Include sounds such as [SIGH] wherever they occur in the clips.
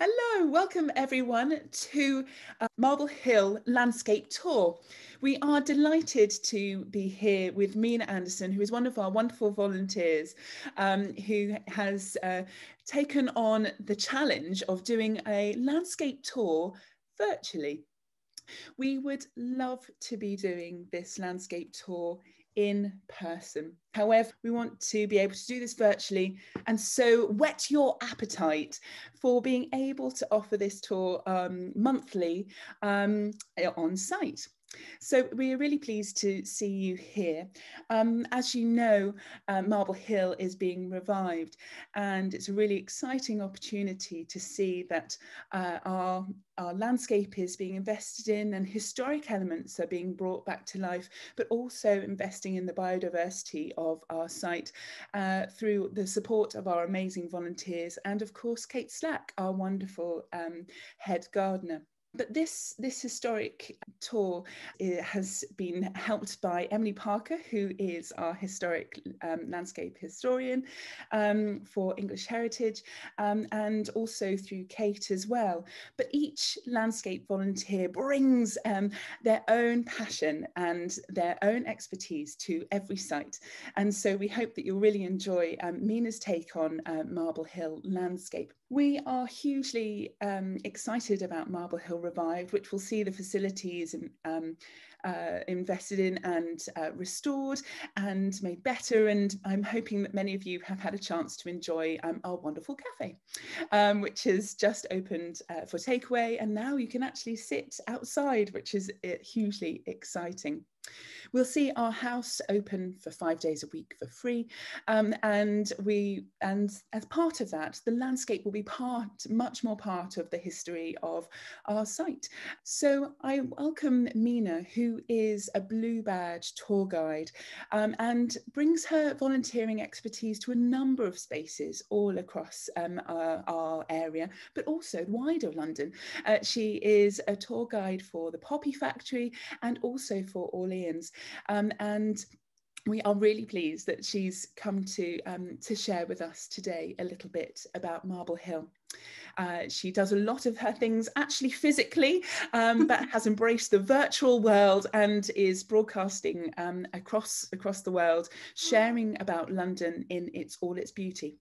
Hello, welcome everyone to uh, Marble Hill Landscape Tour. We are delighted to be here with Minna Andersen, who is one of our wonderful volunteers um, who has uh, taken on the challenge of doing a landscape tour virtually. We would love to be doing this landscape tour in person. However, we want to be able to do this virtually and so whet your appetite for being able to offer this tour um, monthly um, on site. So we are really pleased to see you here. Um, as you know, uh, Marble Hill is being revived and it's a really exciting opportunity to see that uh, our, our landscape is being invested in and historic elements are being brought back to life, but also investing in the biodiversity of our site uh, through the support of our amazing volunteers and of course Kate Slack, our wonderful um, head gardener. But this, this historic tour eh, has been helped by Emily Parker, who is our historic um, landscape historian um, for English Heritage, um, and also through Kate as well. But each landscape volunteer brings um, their own passion and their own expertise to every site. And so we hope that you'll really enjoy um, Minna's take on uh, Marble Hill landscape. We are hugely um, excited about Marble Hill Revived, which will see the facilities um, uh, invested in and uh, restored and made better. And I'm hoping that many of you have had a chance to enjoy um, our wonderful cafe, um, which has just opened uh, for takeaway. And now you can actually sit outside, which is uh, hugely exciting. We'll see our house open for five days a week for free. Um, and we and as part of that, the landscape will be part, much more part of the history of our site. So I welcome Minna, who is a blue badge tour guide um, and brings her volunteering expertise to a number of spaces all across um, our, our, area, but also wider London. Uh, she is a tour guide for the Poppy Factory and also for Orleans. Um, and we are really pleased that she's come to um, to share with us today a little bit about Marble Hill. Uh, she does a lot of her things actually physically, um, but has embraced the virtual world and is broadcasting um, across across the world, sharing about London in its all its beauty.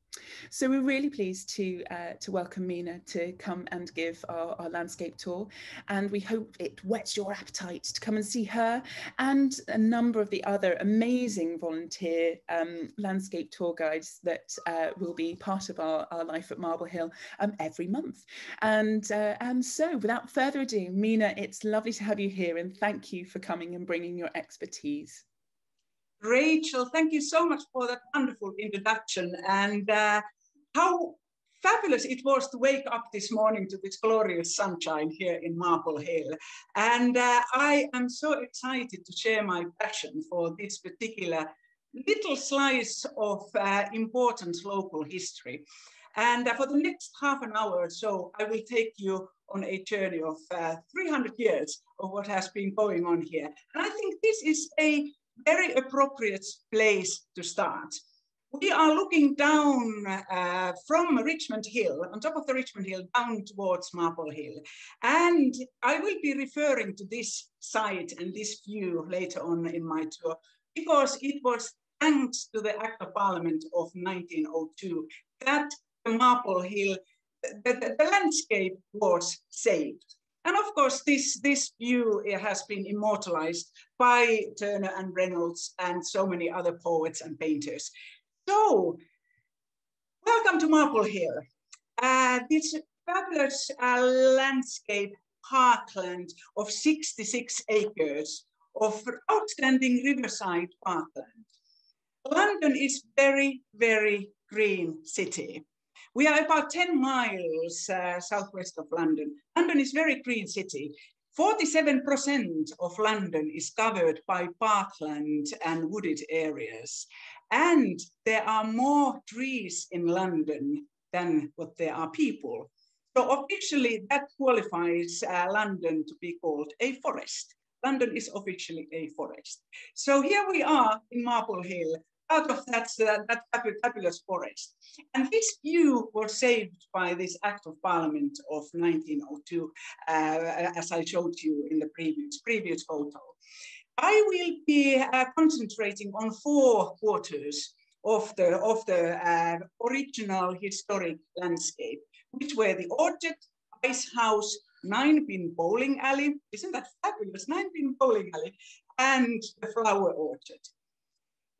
So we're really pleased to uh, to welcome Minna to come and give our, our, landscape tour, and we hope it whets your appetite to come and see her and a number of the other amazing volunteer um, landscape tour guides that uh, will be part of our, our life at Marble Hill um, every month. And, uh, and so without further ado, Minna, it's lovely to have you here and thank you for coming and bringing your expertise. Rachel, thank you so much for that wonderful introduction and uh, how fabulous it was to wake up this morning to this glorious sunshine here in Marble Hill. And uh, I am so excited to share my passion for this particular little slice of uh, important local history. And for the next half an hour or so, I will take you on a journey of uh, 300 years of what has been going on here. And I think this is a very appropriate place to start. We are looking down uh, from Richmond Hill, on top of the Richmond Hill, down towards Marble Hill. And I will be referring to this site and this view later on in my tour, because it was thanks to the Act of Parliament of 1902 that Marble Hill, the, the, the, landscape was saved. And of course, this, this view has been immortalized by Turner and Reynolds and so many other poets and painters. So, welcome to Marble Hill. Uh, this fabulous uh, landscape parkland of 66 acres of outstanding riverside parkland. London is very, very green city. We are about 10 miles uh, southwest of London. London is a very green city. 47% of London is covered by parkland and wooded areas. And there are more trees in London than what there are people. So officially that qualifies uh, London to be called a forest. London is officially a forest. So here we are in Marble Hill out of that, uh, that fabulous forest. And this view was saved by this Act of Parliament of 1902, uh, as I showed you in the previous, previous photo. I will be uh, concentrating on four quarters of the, of the uh, original historic landscape, which were the orchard, ice house, nine pin bowling alley. Isn't that fabulous? Nine pin bowling alley and the flower orchard.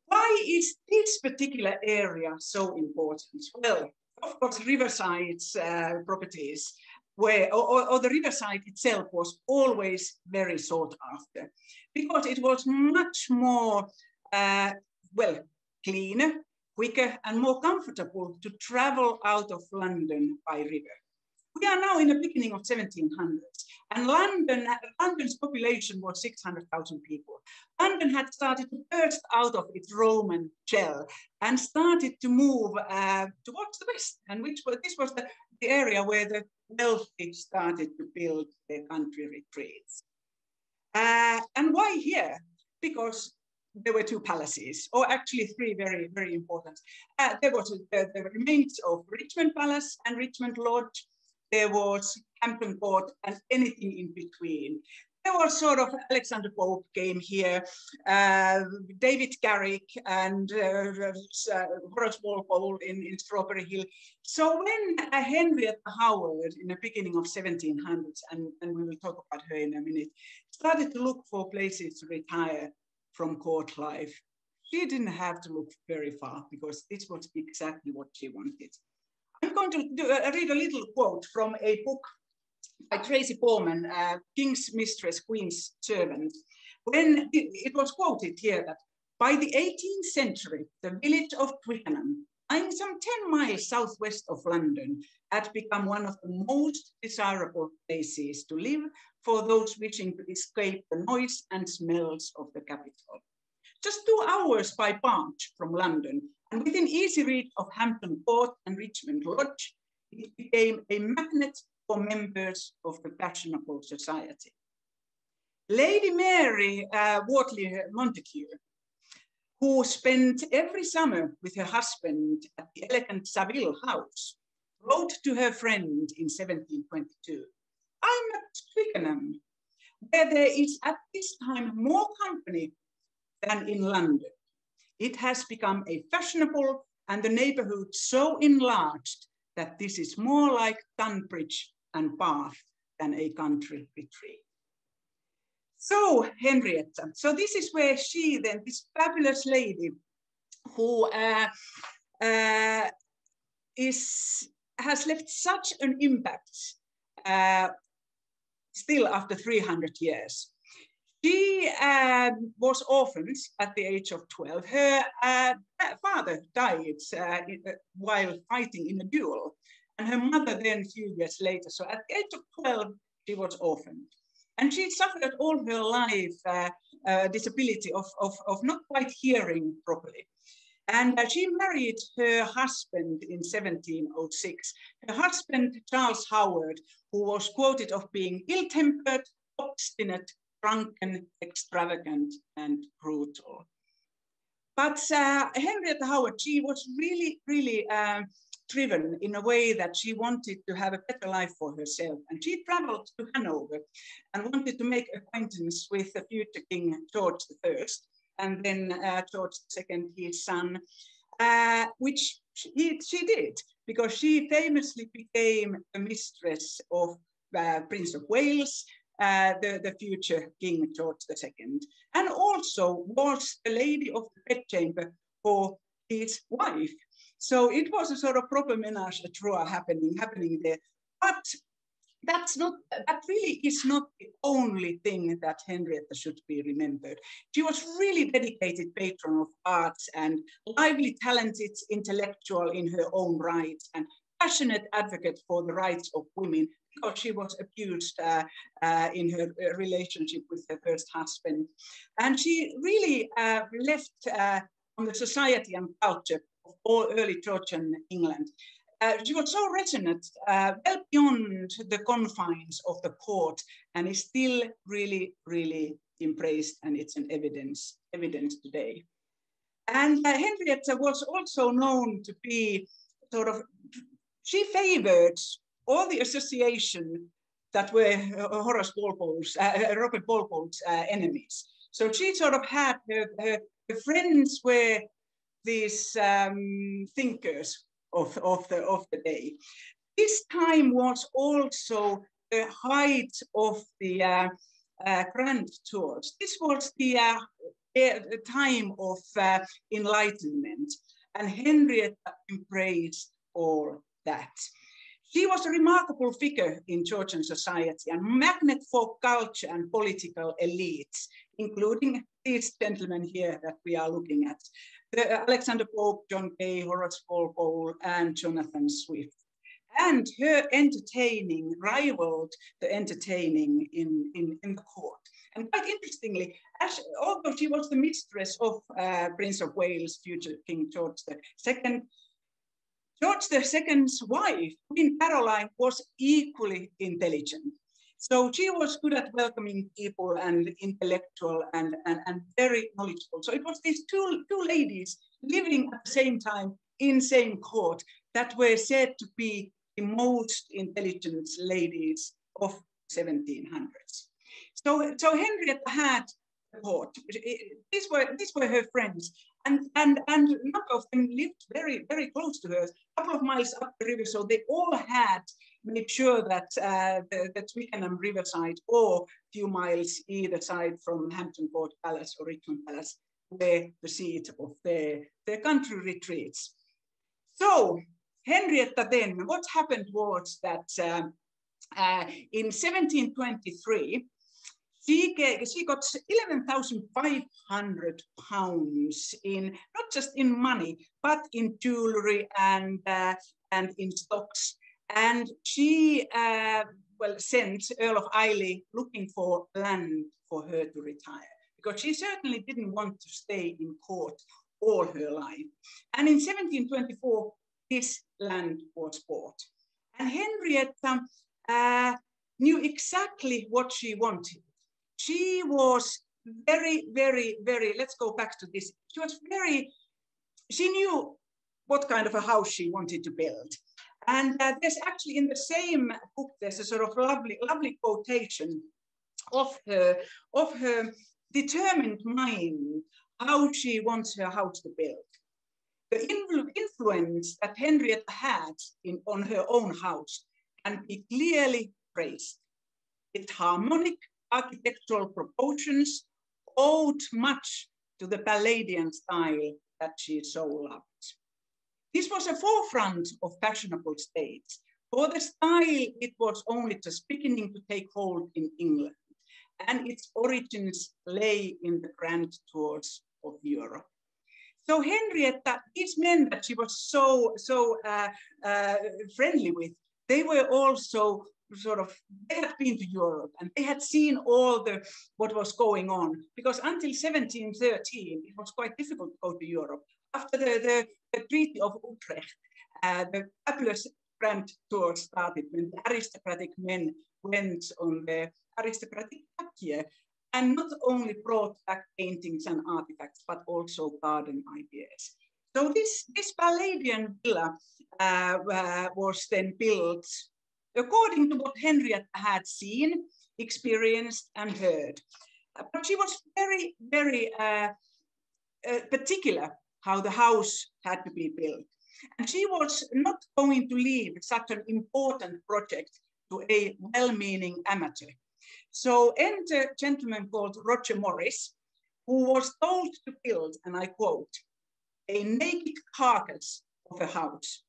Why is this particular area so important? Well, of course, Riverside's uh, properties where, or, or, the riverside itself was always very sought after because it was much more, uh, well, cleaner, quicker, and more comfortable to travel out of London by river. We are now in the beginning of 1700s, and London, London's population was 600,000 people. London had started to burst out of its Roman shell and started to move uh, towards the west, and which was, this was the, the area where the wealthy started to build their country retreats. Uh, and why here? Because there were two palaces, or actually three very, very important. Uh, there was the, the remains of Richmond Palace and Richmond Lodge, there was Hampton Court and anything in between. There was sort of Alexander Pope came here, uh, David Garrick and uh, uh, Horace Walpole in, in Strawberry Hill. So when uh, Henrietta Howard in the beginning of 1700s, and, and we will talk about her in a minute, started to look for places to retire from court life, she didn't have to look very far because this was exactly what she wanted. Going to do, uh, read a little quote from a book by Tracy Borman, uh, King's Mistress, Queen's Servant, when it, it, was quoted here that by the 18th century, the village of Twickenham, lying some 10 miles southwest of London, had become one of the most desirable places to live for those wishing to escape the noise and smells of the capital. Just two hours by barge from London, and within easy reach of Hampton Court and Richmond Lodge, it became a magnet for members of the fashionable society. Lady Mary uh, Wortley Montagu, who spent every summer with her husband at the elegant Savile House, wrote to her friend in 1722, I'm at Twickenham, where there is at this time more company than in London. It has become a fashionable and the neighborhood so enlarged that this is more like Tunbridge and Bath than a country retreat. So Henrietta, so this is where she then, this fabulous lady who uh, uh, is, has left such an impact uh, still after 300 years. She um, was orphaned at the age of 12. Her uh, father died uh, while fighting in a duel, and her mother then a few years later. So at the age of 12, she was orphaned. And she suffered all her life uh, uh, disability of, of, of not quite hearing properly. And uh, she married her husband in 1706. Her husband, Charles Howard, who was quoted of being ill-tempered, obstinate, drunken, extravagant, and brutal. But uh, Henrietta Howard, she was really, really um, driven in a way that she wanted to have a better life for herself. And she traveled to Hanover and wanted to make acquaintance with the future King George I, and then uh, George II, his son, uh, which she, she did, because she famously became the mistress of uh, Prince of Wales, uh, the, the future King George II, and also was the lady of the bedchamber for his wife. So it was a sort of proper menage a trois happening, happening there. But that's not, that really is not the only thing that Henrietta should be remembered. She was really dedicated patron of arts and lively, talented intellectual in her own right and passionate advocate for the rights of women because she was abused uh, uh, in her uh, relationship with her first husband. And she really uh, left uh, on the society and culture of all early Georgian England. Uh, she was so resonant, well beyond the confines of the court, and is still really, really embraced, and it's an evidence, evidence today. And Henrietta was also known to be sort of, she favored all the association that were uh, Horace Walpole's, uh, Robert Walpole's uh, enemies. So she sort of had her, her, her friends were these um, thinkers of, of, the, of the day. This time was also the height of the uh, uh, Grand Tours. This was the uh, time of uh, enlightenment, and Henrietta embraced all that. She was a remarkable figure in Georgian society and magnet for culture and political elites, including these gentlemen here that we are looking at. The Alexander Pope, John Gay, Horace Walpole, and Jonathan Swift. And her entertaining rivaled the entertaining in, in, in the court. And quite interestingly, as, although she was the mistress of uh, Prince of Wales, future King George II, George II's wife, Queen Caroline, was equally intelligent. So she was good at welcoming people and intellectual and, and, and very knowledgeable. So it was these two, two ladies living at the same time in same court that were said to be the most intelligent ladies of 1700s. So, so Henrietta had a. These were, these were her friends. And, and, and a number of them lived very, very close to her, a couple of miles up the river. So they all had made sure that uh, the, the Twickenham Riverside or a few miles either side from Hampton Court Palace or Richmond Palace were the seat of their, their country retreats. So Henrietta then, what happened was that um, uh, in 1723, she, get, she got 11,500 pounds in, not just in money, but in jewelry and, uh, and in stocks. And she, uh, well, sent Earl of Ilay looking for land for her to retire because she certainly didn't want to stay in court all her life. And in 1724, this land was bought. And Henrietta uh, knew exactly what she wanted she was very, very, very, let's go back to this. She was very, she knew what kind of a house she wanted to build. And uh, there's actually in the same book, there's a sort of lovely, lovely quotation of her, of her determined mind, how she wants her house to build. The influ influence that Henrietta had in, on her own house can be clearly praised. Its harmonic architectural proportions owed much to the Palladian style that she so loved. This was a forefront of fashionable states. For the style, it was only just beginning to take hold in England, and its origins lay in the grand tours of Europe. So Henrietta, these men that she was so, so uh, uh, friendly with, they were also sort of they had been to Europe and they had seen all the what was going on because until 1713 it was quite difficult to go to Europe. After the, the, the Treaty of Utrecht, uh, the fabulous grand tour started when the aristocratic men went on the aristocratic year and not only brought back paintings and artifacts, but also garden ideas. So this, this Palladian villa uh, uh, was then built according to what Henrietta had seen, experienced, and heard. But she was very, very uh, uh, particular how the house had to be built. And she was not going to leave such an important project to a well-meaning amateur. So enter a gentleman called Roger Morris, who was told to build, and I quote, a naked carcass of a house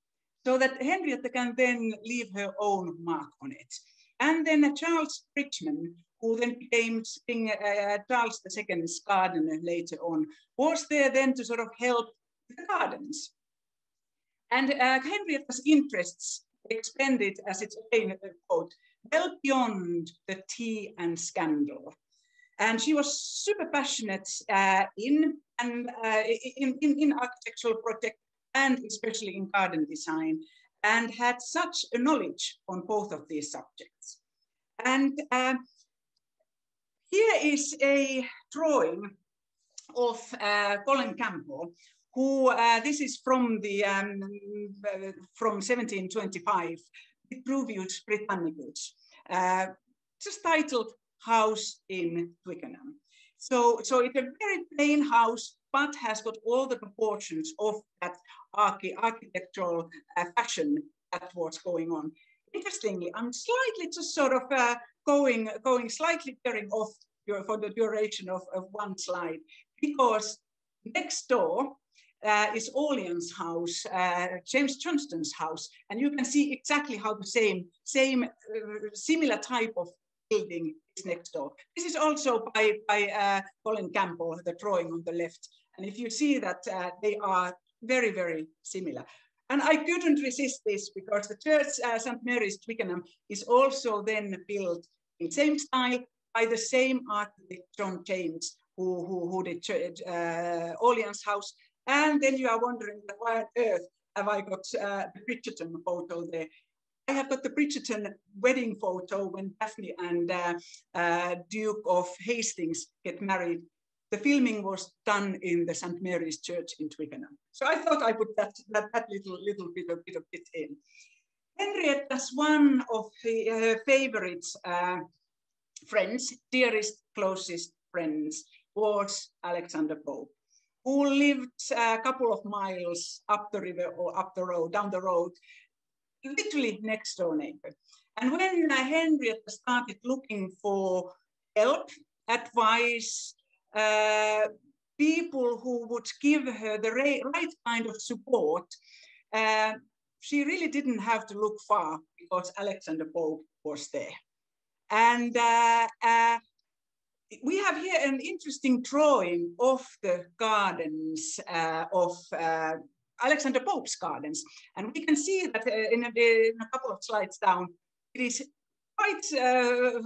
so that Henrietta can then leave her own mark on it. And then Charles Bridgeman, who then became King uh, Charles II's gardener later on, was there then to sort of help the gardens. And uh, Henrietta's interests expanded, as it's again quote, well beyond the tea and scandal. And she was super passionate uh, in, and, uh, in, in, in architectural projects and especially in garden design, and had such a knowledge on both of these subjects. And uh, here is a drawing of uh, Colin Campbell, who uh, this is from the um, from 1725, Vitruvius Britannicus, uh, just titled House in Twickenham. So, so it's a very plain house, but has got all the proportions of that archi architectural uh, fashion that was going on. Interestingly, I'm slightly just sort of uh, going, going slightly tearing off for the duration of, of one slide, because next door uh, is Orleans house, uh, James Johnston's house, and you can see exactly how the same, same uh, similar type of building is next door. This is also by, by uh, Colin Campbell, the drawing on the left. And if you see that uh, they are very, very similar. And I couldn't resist this because the church, uh, St. Mary's Twickenham, is also then built in the same style by the same architect, John James, who, who, who did uh, Orleans house. And then you are wondering, why on earth have I got uh, the Bridgerton photo there? I have got the Bridgerton wedding photo when Daphne and uh, uh, Duke of Hastings get married. The filming was done in the St. Mary's Church in Twickenham. So I thought I put that, that, that little, little bit of, bit of it in. Henrietta's one of her favorite uh, friends, dearest, closest friends, was Alexander Pope, who lived a couple of miles up the river or up the road, down the road, literally next door neighbor. And when Henrietta started looking for help, advice, uh, people who would give her the right kind of support, uh, she really didn't have to look far because Alexander Pope was there. And uh, uh, we have here an interesting drawing of the gardens uh, of uh, Alexander Pope's gardens. And we can see that uh, in, a, in, a, couple of slides down, it is quite uh,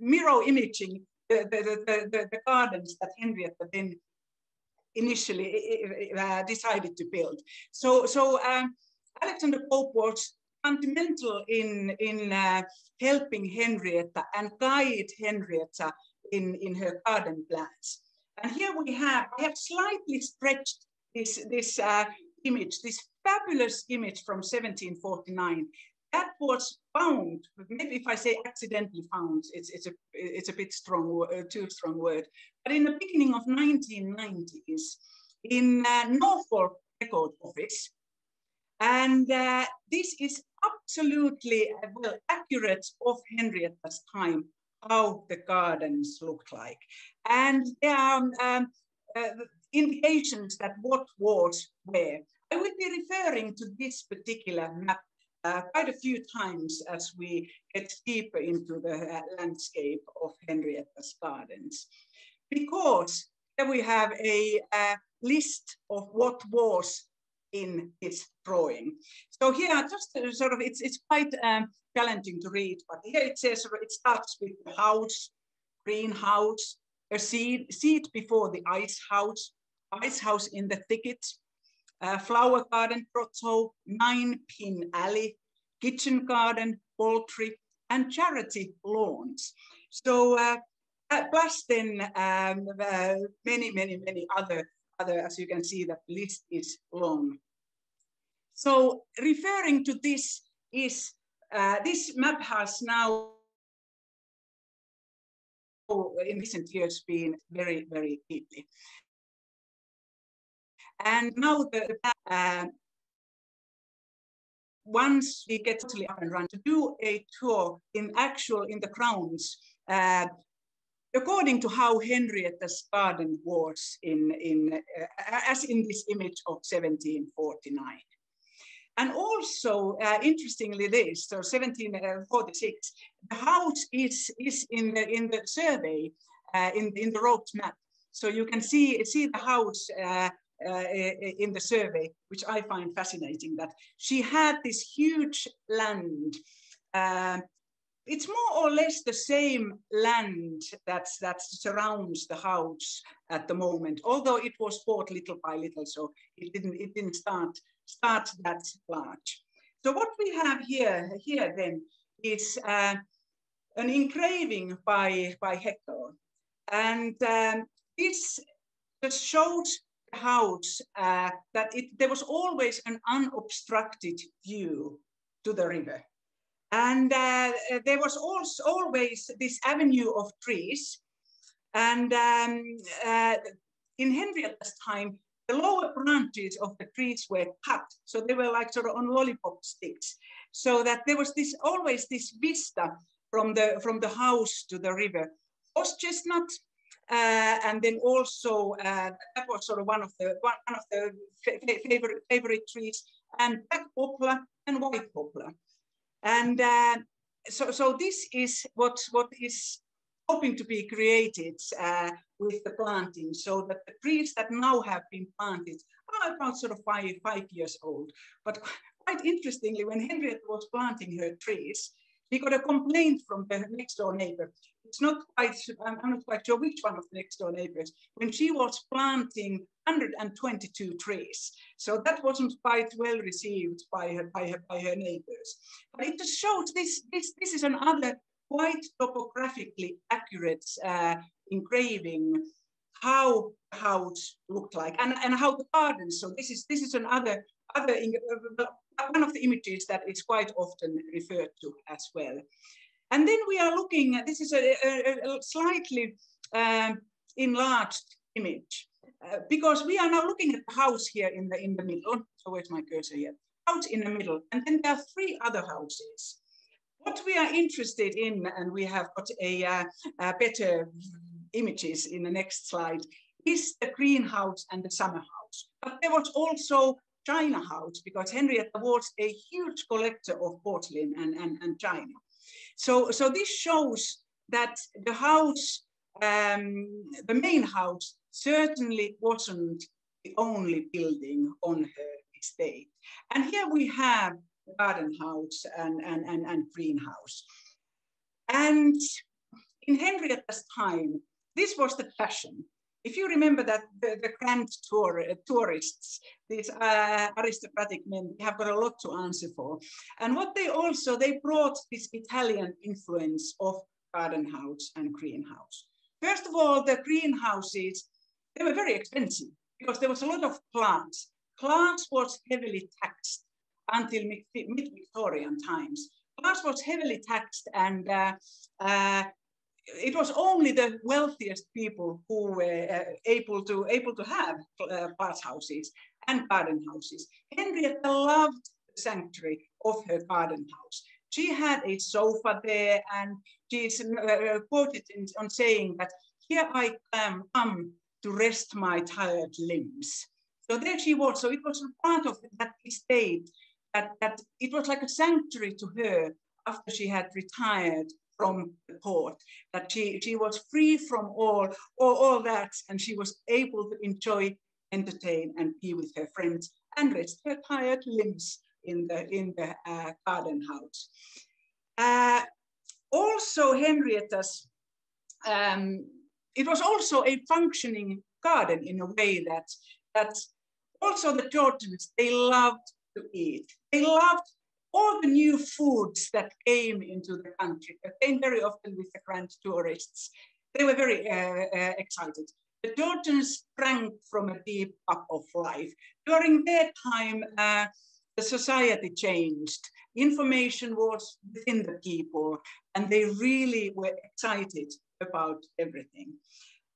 mirror imaging the, the, the, the, gardens that Henrietta then initially uh, decided to build. So, so um, Alexander Pope was fundamental in, in uh, helping Henrietta and guide Henrietta in, in her garden plans. And here we have, I have slightly stretched this, this uh, image, this fabulous image from 1749 that was found, maybe if I say accidentally found, it's, it's, a, it's a bit strong, uh, too strong word, but in the beginning of 1990s, in uh, Norfolk Record Office, and uh, this is absolutely uh, well accurate of Henrietta's time, how the gardens looked like. And are um, uh, indications that what was where. I will be referring to this particular map uh, quite a few times as we get deeper into the uh, landscape of Henrietta's gardens. Because here we have a, list of what was in this drawing. So here, just uh, sort of, it's, it's quite um, challenging to read, but here it says, it starts with the house, greenhouse, a seed, seed before the ice house, ice house in the thicket, uh, flower garden, grotto, nine pin alley, kitchen garden, poultry, and charity lawns. So uh, uh, plus then um, uh, many, many, many other, other, as you can see, the list is long. So referring to this is, uh, this map has now in recent years been very, very deeply. And now the uh, once we get totally up and running, to do a tour in actual in the grounds, uh, according to how Henrietta's garden was in, in uh, as in this image of 1749. And also, uh, interestingly, this so 1746, the house is is in the in the survey uh, in in the road map. So you can see see the house uh, uh, in the survey, which I find fascinating, that she had this huge land. Uh, it's more or less the same land that's, that surrounds the house at the moment, although it was bought little by little, so it didn't, it didn't start, start that large. So what we have here, here then is uh, an engraving by, by Heckel. And um, this just the house uh, that it, there was always an unobstructed view to the river. And uh, there was also always this avenue of trees. And um, uh, in Henrietta's time, the lower branches of the trees were cut. So they were like sort of on lollipop sticks. So that there was this always this vista from the from the house to the river. Was chestnut, uh, and then also uh, that was sort of one of the one, of the favorite favorite trees, and black poplar and white poplar. And uh, so, so this is what, what is hoping to be created uh, with the planting so that the trees that now have been planted are about sort of five, five years old. But quite interestingly, when Henriette was planting her trees, she got a complaint from the next door neighbor it's not quite, I'm, not quite sure which one of the next door neighbors, when she was planting 122 trees. So that wasn't quite well received by her, by her, by her neighbors. But it just shows this, this, this is another quite topographically accurate uh, engraving how the house looked like and, and how the garden. So this is this is another other uh, one of the images that is quite often referred to as well. And then we are looking at, this is a, a, a slightly um, enlarged image uh, because we are now looking at the house here in the, in the middle. So where's my cursor here? House in the middle. And then there are three other houses. What we are interested in, and we have got a, uh, a better images in the next slide, is the greenhouse and the summer house. But there was also China house because Henrietta was a huge collector of porcelain and, and, and china. So, so this shows that the house, um, the main house, certainly wasn't the only building on her estate. And here we have the garden house and, and, and, and greenhouse. And in Henrietta's time, this was the fashion. If you remember that the, the grand tour, uh, tourists, these uh, aristocratic men, they have got a lot to answer for. And what they also, they brought this Italian influence of garden house and greenhouse. First of all, the greenhouses, they were very expensive because there was a lot of plants. Plants was heavily taxed until mid-Victorian times. Plants was heavily taxed and uh, uh, it was only the wealthiest people who were uh, able to able to have uh, houses and garden houses. Henrietta loved the sanctuary of her garden house. She had a sofa there, and she's uh, quoted in, on saying that, "Here I am, come to rest my tired limbs." So there she was. So it was part of that estate that, that it was like a sanctuary to her after she had retired from the port, that she, she was free from all, all, all that, and she was able to enjoy, entertain, and be with her friends and rest her tired limbs in the, in the uh, garden house. Uh, also, Henrietta's, um, it was also a functioning garden in a way that, that also the Georgians, they loved to eat. They loved all the new foods that came into the country, that came very often with the grand tourists, they were very uh, uh, excited. The Georgians sprang from a deep cup of life. During their time, uh, the society changed. Information was within the people, and they really were excited about everything.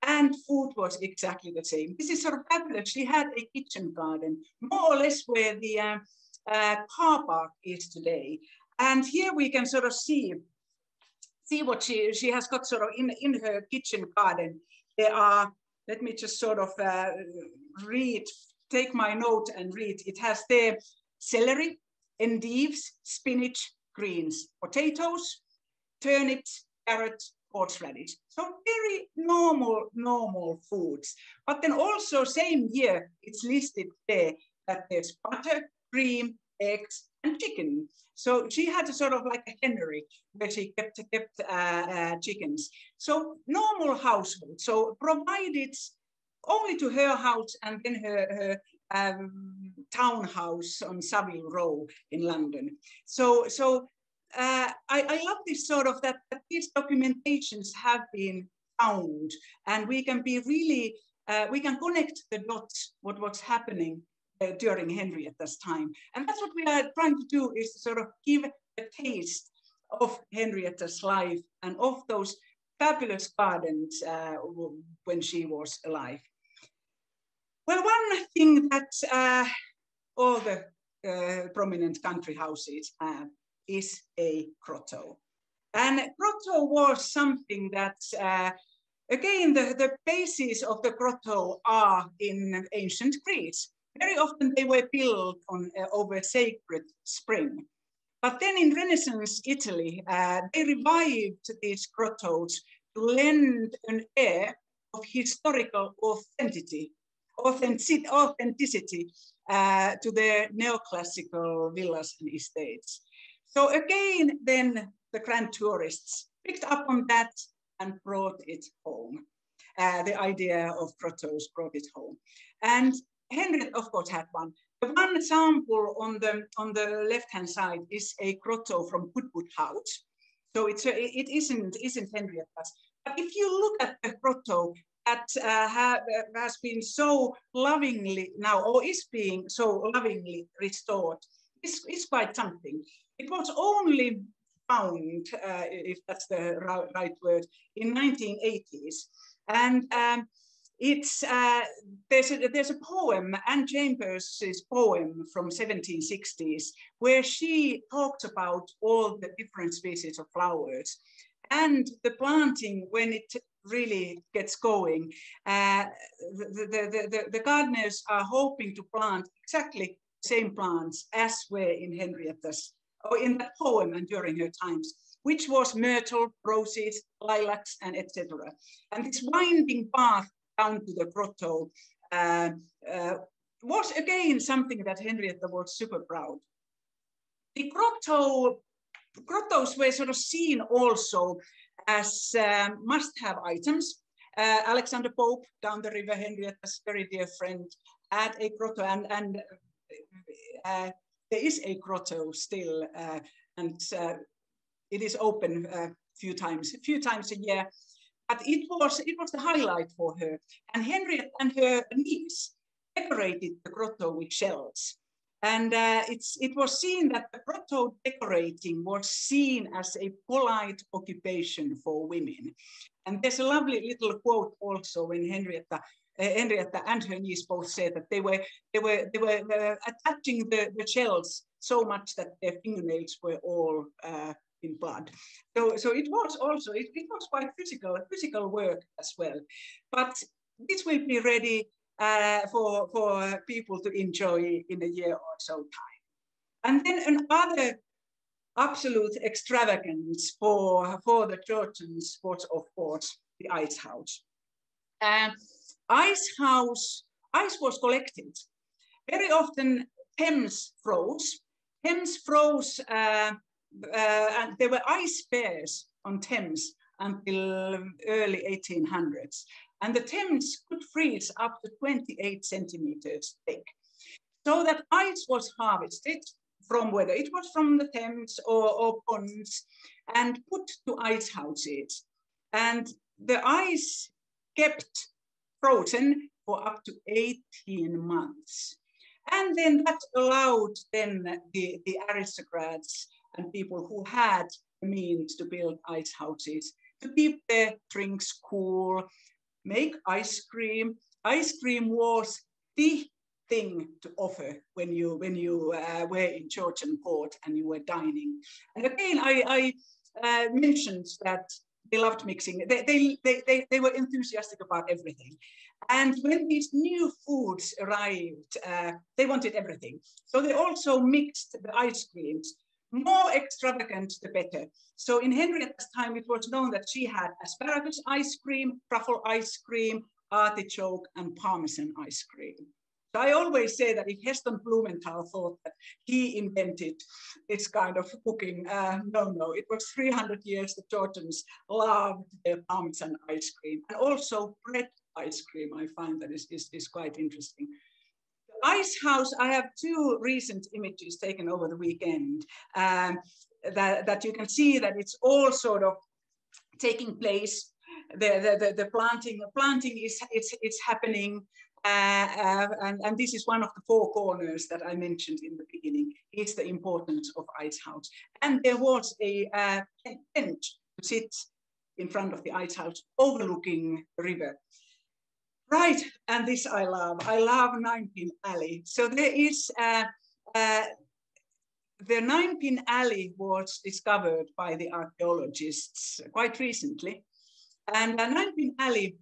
And food was exactly the same. This is of fabulous. She had a kitchen garden, more or less where the uh, uh, car park is today. And here we can sort of see, see what she, she has got sort of in, in her kitchen garden. There are, let me just sort of uh, read, take my note and read. It has there celery, endives, spinach, greens, potatoes, turnips, carrots, horseradish. So very normal, normal foods. But then also same year, it's listed there that there's butter, cream, eggs, and chicken. So she had a sort of like a hennery where she kept kept uh, uh, chickens. So normal household. So provided only to her house and then her, her um, townhouse on Savile Row in London. So so uh, I, I love this sort of that, that these documentations have been found and we can be really uh, we can connect the dots, what, what's happening uh, during this time. And that's what we are trying to do is to sort of give a taste of Henrietta's life and of those fabulous gardens uh, when she was alive. Well, one thing that uh, all the uh, prominent country houses have is a grotto. And grotto was something that, uh, again, the, the basis of the grotto are in ancient Greece. Very often they were built on uh, over sacred spring. But then in Renaissance Italy, uh, they revived these grottos to lend an air of historical authenticity, authenticity, authenticity uh, to their neoclassical villas and estates. So again, then the grand tourists picked up on that and brought it home. Uh, the idea of grottos brought it home. And Henry, of course, had one. The one example on the, on the left-hand side is a grotto from Goodwood House. So it's a, it isn't, isn't Henrietta's. But if you look at the grotto that uh, have, uh, has been so lovingly now, or is being so lovingly restored, it's, it's quite something. It was only found, uh, if that's the right word, in 1980s. And um, it's uh, there's a, there's a poem, Anne Chambers's poem from 1760s, where she talked about all the different species of flowers and the planting when it really gets going. Uh, the, the, the, the, gardeners are hoping to plant exactly the same plants as were in Henrietta's, or in that poem and during her times which was myrtle, roses, lilacs, and etc. And this winding path down to the grotto, uh, uh, was again something that Henrietta was super proud. The grotto, grottos were sort of seen also as um, must-have items. Uh, Alexander Pope down the river, Henrietta's very dear friend, had a grotto and, and uh, there is a grotto still uh, and uh, it is open a few times, a few times a year but it was, it was the highlight for her. And Henriette and her niece decorated the grotto with shells. And uh, it's, it was seen that the grotto decorating was seen as a polite occupation for women. And there's a lovely little quote also when Henrietta, uh, Henrietta and her niece both said that they were, they were, they were uh, attaching the, the shells so much that their fingernails were all uh, in blood. So, so it was also, it, it was quite physical, physical work as well. But this will be ready uh, for, for people to enjoy in a year or so time. And then another absolute extravagance for, for the Georgians was, of course, the ice house. And ice house, ice was collected. Very often Thames froze. Thames froze uh, uh, and there were ice bears on Thames until early 1800s. And the Thames could freeze up to 28 centimeters thick. So that ice was harvested from whether it was from the Thames or, or ponds and put to ice houses. And the ice kept frozen for up to 18 months. And then that allowed then the, the aristocrats and people who had the means to build ice houses to keep their drinks cool, make ice cream. Ice cream was the thing to offer when you when you uh, were in Georgian port and you were dining. And again, I, I uh, mentioned that they loved mixing. They, they, they, they, they were enthusiastic about everything. And when these new foods arrived, uh, they wanted everything. So they also mixed the ice creams more extravagant, the better. So in Henrietta's time, it was known that she had asparagus ice cream, truffle ice cream, artichoke, and parmesan ice cream. So I always say that if Heston Blumenthal thought that he invented this kind of cooking, uh, no, no, it was 300 years the Georgians loved their parmesan ice cream and also bread ice cream. I find that is, is, is quite interesting ice house, I have two recent images taken over the weekend um, that, that you can see that it's all sort of taking place the, the, the, planting planting is it's, it's happening uh, uh, and, and this is one of the four corners that I mentioned in the beginning, is the importance of Ice House. And there was a uh, tent to sit in front of the Ice House overlooking the river. Right, and this I love. I love Ninepin Alley. So there is, uh, uh, the Ninepin Alley was discovered by the archaeologists quite recently. And uh, Ninepin Alley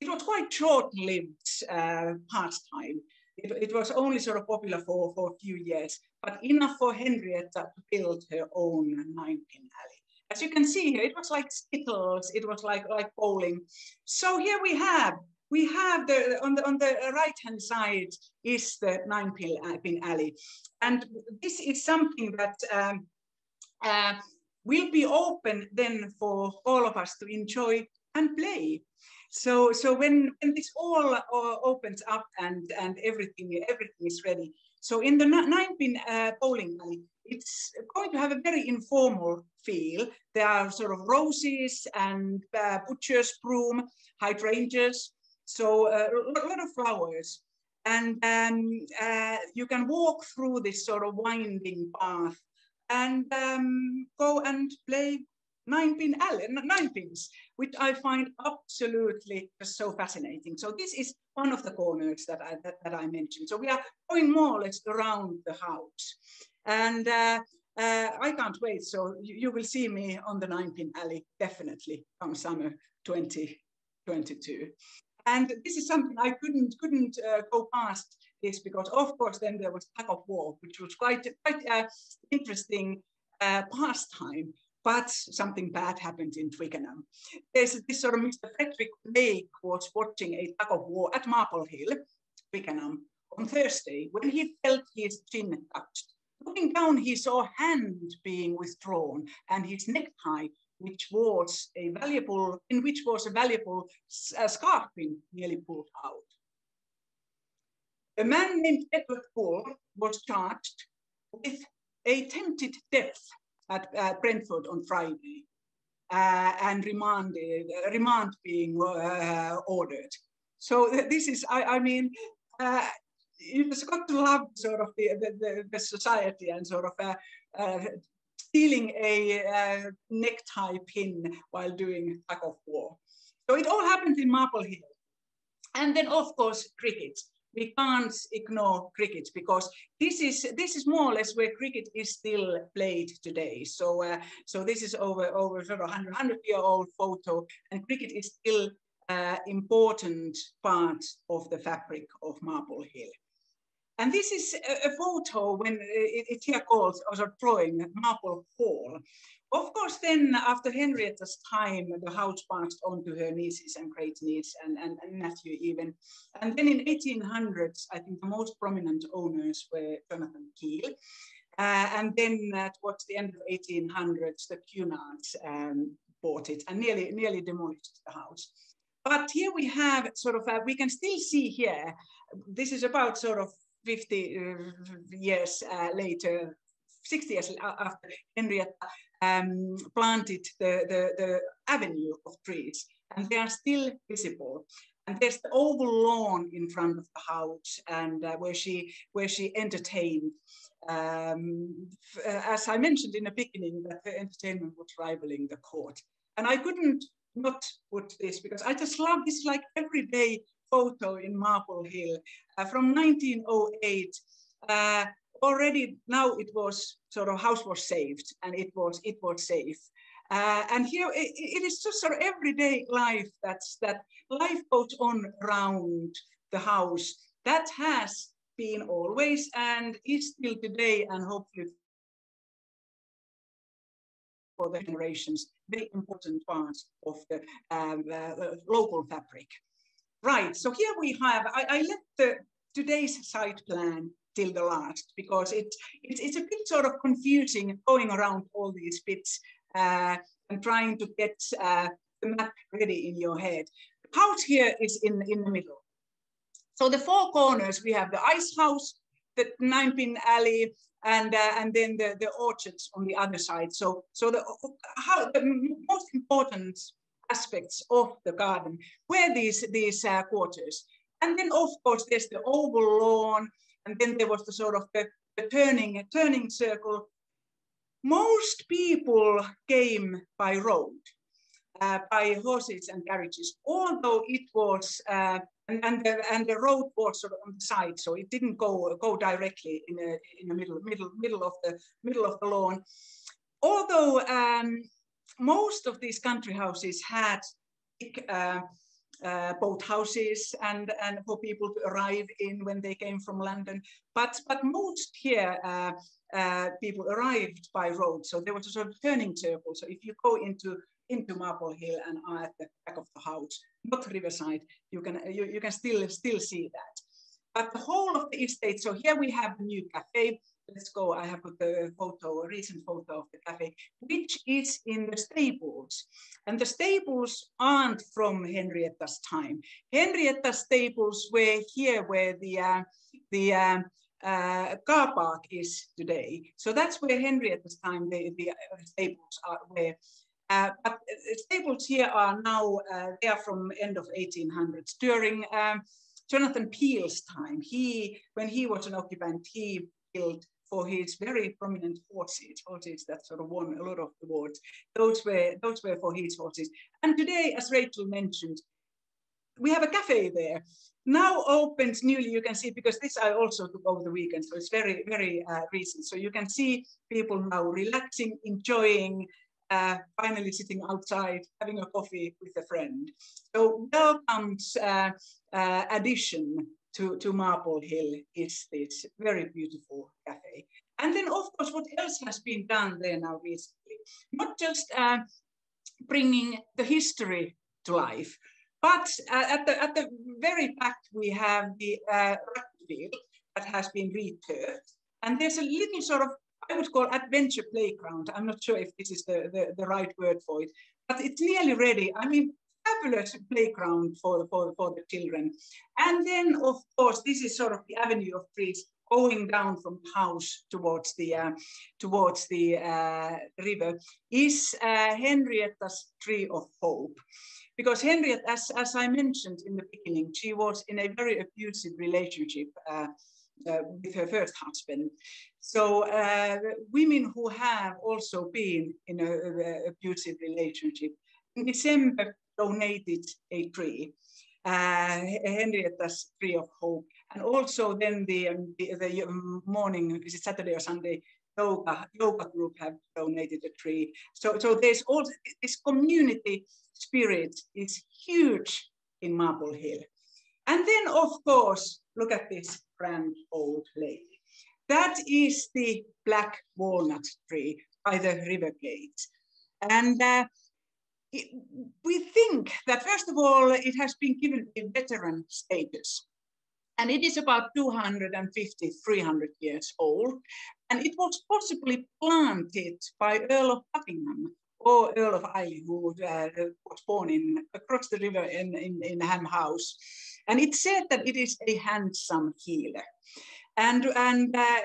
it was quite short-lived uh, pastime. It, it, was only sort of popular for, for a few years, but enough for Henrietta to build her own ninepin alley. As you can see here, it was like skittles, it was like, like bowling. So here we have, we have the, on the, on the right-hand side is the ninepin uh, alley. And this is something that um, uh, will be open then for all of us to enjoy and play. So, so when, when this all uh, opens up and, and everything, everything is ready. So in the nine pin uh, bowling alley, it's going to have a very informal feel. There are sort of roses and uh, butcher's broom, hydrangeas, so uh, a lot of flowers. And um, uh, you can walk through this sort of winding path and um, go and play nine pin alley, nine pins which I find absolutely so fascinating. So this is one of the corners that I, that, that I mentioned. So we are going more or less around the house. And uh, uh, I can't wait. So you, you, will see me on the nine pin alley, definitely come summer 2022. And this is something I couldn't couldn't uh, go past this because of course then there was tug of war, which was quite quite uh, interesting uh, pastime but something bad happened in Twickenham. There's this sort of Mr. Frederick Lake was watching a tug of war at Marble Hill, Twickenham, on Thursday when he felt his chin touched. Looking down, he saw a hand being withdrawn and his necktie, which was a valuable, in which was a valuable uh, scarf nearly pulled out. A man named Edward Bull was charged with attempted death at uh, Brentford on Friday uh, and remanded, remand being uh, ordered. So this is, I, I mean, uh, you've got to love sort of the, the, the society and sort of uh, uh, stealing a necktie pin while doing tug of war. So it all happens in Marble Hill. And then, of course, cricket we can't ignore cricket because this is this is more or less where cricket is still played today. So uh, so this is over over sort of 100, 100 year old photo, and cricket is still uh, important part of the fabric of Marble Hill. And this is a, a photo when it, it here called, or drawing Marble Hall, of course, then after Henrietta's time, the house passed on to her nieces and great niece and, and, and nephew even. And then in 1800s, I think the most prominent owners were Jonathan Peel. Uh, and then uh, towards the end of 1800s, the Cunards um, bought it and nearly, nearly demolished the house. But here we have sort of, uh, we can still see here, this is about sort of 50 uh, years uh, later, 60 years after Henrietta, um, planted the, the, the avenue of trees and they are still visible. And there's the oval lawn in front of the house and uh, where she where she entertained. Um, uh, as I mentioned in the beginning, that the entertainment was rivaling the court. And I couldn't not put this because I just love this like everyday photo in Marble Hill uh, from 1908. Uh, already now it was sort of house was saved and it was it was safe. Uh, and here it, it is just sort of everyday life that's that life goes on around the house that has been always and is still today and hopefully for the generations very important part of the um, uh, local fabric. Right, so here we have, I, I let the today's site plan till the last because it, it, it's a bit sort of confusing going around all these bits uh, and trying to get uh, the map ready in your head. The house here is in, in the middle. So the four corners, we have the ice house, the nine pin alley, and uh, and then the, the orchards on the other side. So so the how the most important aspects of the garden were these, these uh, quarters. And then, of course, there's the oval lawn, and then there was the sort of the, the turning, turning circle. Most people came by road, uh, by horses and carriages, although it was, uh, and, and, the, and the road was sort of on the side, so it didn't go, go directly in, a, in the middle, middle, middle, of the, middle of the lawn. Although um, most of these country houses had uh, uh, boat houses and, and for people to arrive in when they came from London. But, but most here, uh, uh, people arrived by road. So there was a sort of turning circle. So if you go into, into Marble Hill and are at the back of the house, not Riverside, you can, you, you can still, still see that. But the whole of the estate, so here we have the new cafe, let's go, I have the photo, a recent photo of the cafe, which is in the stables. And the stables aren't from Henrietta's time. Henrietta's stables were here where the, uh, the uh, uh, car park is today. So that's where Henrietta's time the, the uh, stables are, were. Uh, but stables here are now, uh, they are from end of 1800s. During um, Jonathan Peel's time, he, when he was an occupant, he built for his very prominent horses, horses that sort of won a lot of awards. Those were, those were for his horses. And today, as Rachel mentioned, we have a cafe there. Now opened newly, you can see, because this I also took over the weekend, so it's very, very uh, recent. So you can see people now relaxing, enjoying, uh, finally sitting outside, having a coffee with a friend. So welcomes uh, uh, addition to, to Marble Hill is this very beautiful cafe. And then, of course, what else has been done there now recently? Not just uh, bringing the history to life, but uh, at, the, at the very back, we have the uh, that has been returfed. And there's a little sort of, I would call adventure playground. I'm not sure if this is the, the, the right word for it, but it's nearly ready. I mean, fabulous playground for, for, for the children. And then, of course, this is sort of the avenue of trees going down from the house towards the uh, towards the uh, river is uh, Henrietta's tree of hope. Because Henrietta, as, as I mentioned in the beginning, she was in a very abusive relationship uh, uh, with her first husband. So uh, women who have also been in an abusive relationship, in December donated a tree, uh, Henrietta's Tree of Hope. And also then the, um, the, the um, morning, is it Saturday or Sunday, yoga, yoga group have donated a tree. So, so there's also, this community spirit is huge in Marble Hill. And then of course, look at this grand old lady. That is the black walnut tree by the river gate. And uh, we think that first of all, it has been given a veteran status. And it is about 250, 300 years old. And it was possibly planted by Earl of Buckingham or Earl of Ilay, who uh, was born in across the river in, in, in Ham House. And it said that it is a handsome healer. And, and uh,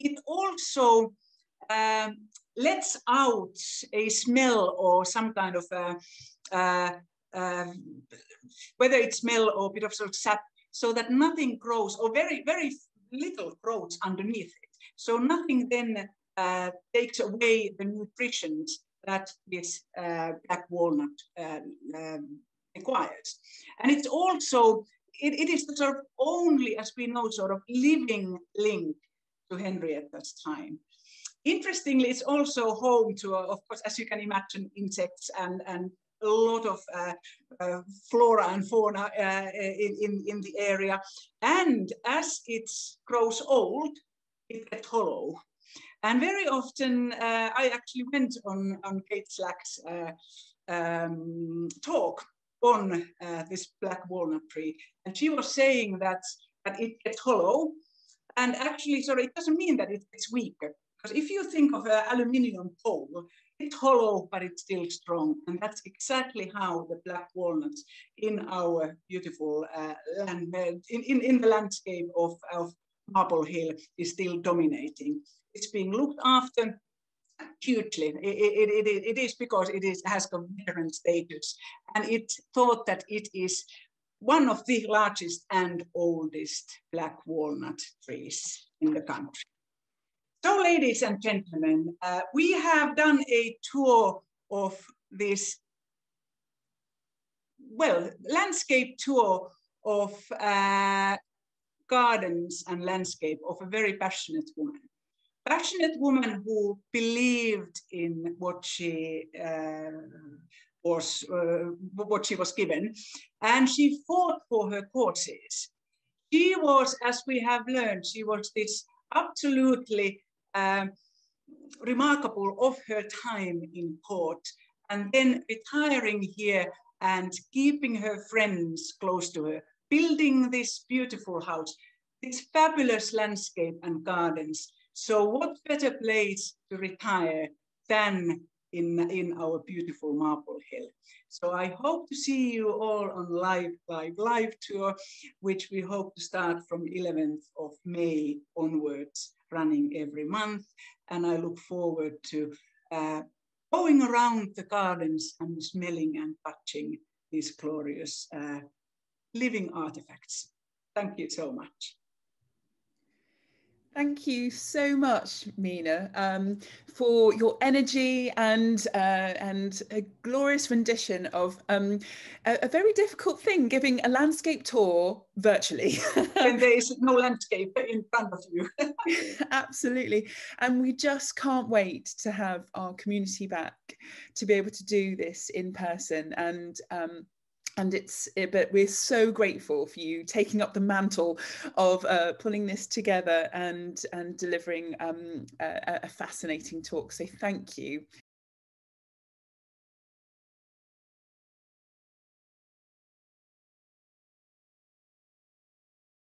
it also um, lets out a smell or some kind of a, uh, uh, whether it's smell or a bit of sort of sap, so that nothing grows or very, very little grows underneath it. So nothing then uh, takes away the nutrition that this uh, black walnut uh, um, requires. And it's also, it, it is the sort of only, as we know, sort of living link to Henrietta's time. Interestingly, it's also home to, uh, of course, as you can imagine, insects and, and a lot of uh, uh, flora and fauna uh, in, in, the area. And as it grows old, it gets hollow. And very often, uh, I actually went on, on Kate Slack's uh, um, talk on this black walnut tree. And she was saying that, that it gets hollow. And actually, sorry, it doesn't mean that it gets weaker because if you think of an aluminium pole, it's hollow, but it's still strong. And that's exactly how the black walnuts in our beautiful uh, land, in, in, in the landscape of, of Marble Hill is still dominating. It's being looked after hugely. It, it, it, it is because it is, has veteran status. And it thought that it is one of the largest and oldest black walnut trees in the country. So ladies and gentlemen, uh, we have done a tour of this, well, landscape tour of uh, gardens and landscape of a very passionate woman passionate woman who believed in what she uh, was uh, what she was given, and she fought for her causes. She was, as we have learned, she was this absolutely um, remarkable of her time in court, and then retiring here and keeping her friends close to her, building this beautiful house, this fabulous landscape and gardens. So what better place to retire than in, in our beautiful Marble Hill. So I hope to see you all on live, live, live tour, which we hope to start from 11th of May onwards, running every month. And I look forward to uh, going around the gardens and smelling and touching these glorious uh, living artifacts. Thank you so much. Thank you so much, Minna, um, for your energy and uh, and a glorious rendition of um, a, a, very difficult thing, giving a landscape tour virtually. when [LAUGHS] there is no landscape in front of you. [LAUGHS] Absolutely, and we just can't wait to have our community back to be able to do this in person and. Um, and it's it, but we're so grateful for you taking up the mantle of uh, pulling this together and and delivering um, a, a fascinating talk. So thank you